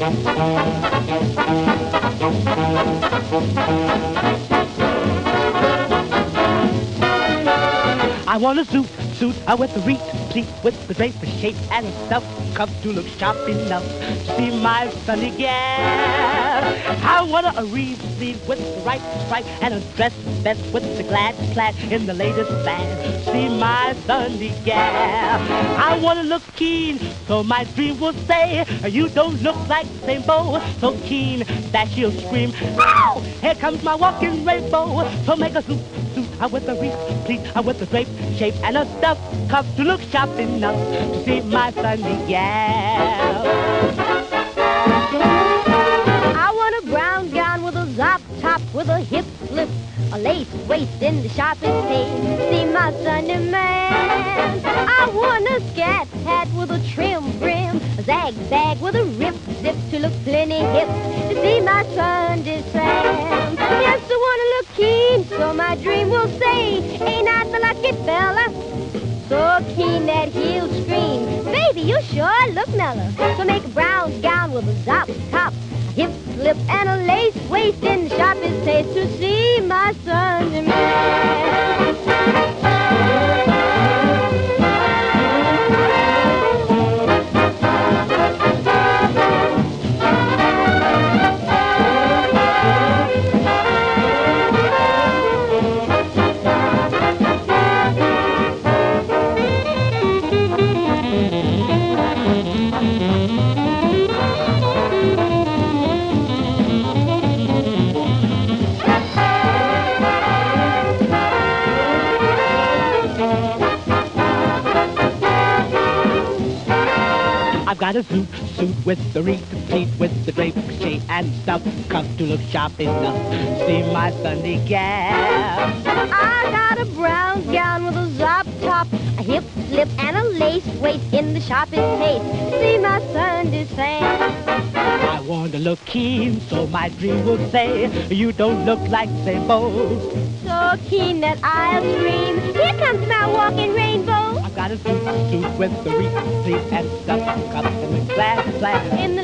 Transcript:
I want a suit, suit I with the reach, pleat, with the draper shape and stuff, come to look sharp enough to see my Sunday gal. I want a reeve sleeve with the right stripe and a dress vest with the glad plaid in the latest band. See my Sunday gal. I want to look keen, so my dream will say, you don't look like same beau, so keen that she'll scream, Ow! Here comes my walking rainbow. So make a suit, suit, I with the reef, pleat, I with the drape, shape, and a stuff cup to look sharp enough to see my Sunday gal. I want a brown gown with a zop top with a hip flip, a lace waist in the sharpest taste. See my Sunday man. I want a scat hat with a trim brim, a zag bag with a rip zip to look plenty hip. To see my Sunday Sam. Fella? So keen that he'll scream, baby, you sure look mellow. So make a brown gown with a zop top, hip slip, and a lace waist in the sharpest taste to see my Sunday I've got a suit, suit with the reef, pleat, with the drape, shape, and stuff, Come to look sharp enough see my Sunday gal. I got a brown gown with a zop top, a hip slip, and a lace waist in the sharpest taste. See my Sunday Sam. I want to look keen, so my dream will say, you don't look like same beau. So keen that I'll scream, here comes my walking rainbow. I've got a suit, suit with the reef, and stuff, cuff, and the glass, glass. In the